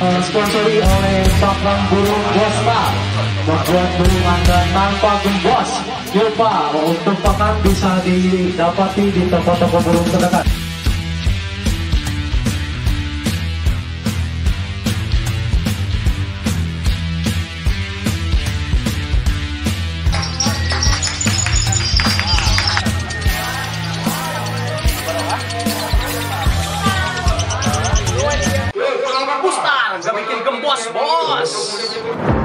uh, sponsori oleh Pakem Burung Bos Pak membuat burung anda tanpa gembos yuk Pak untuk pakan bisa didapati di toko-toko burung terdekat bikin gembos, bos.